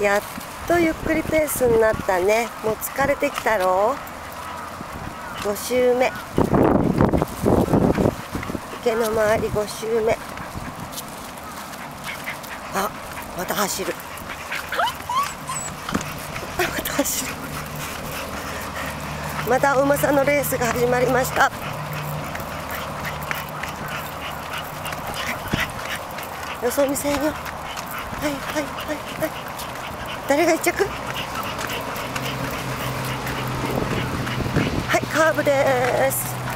やっとゆっくりペースになったね。もう疲れてきたろ。5周目。池の周り5周目。あまた走る。あまた走る。また馬さんのレースが始まりました。予想見せよ。はいはいはいはい。誰が一着？はいカーブです。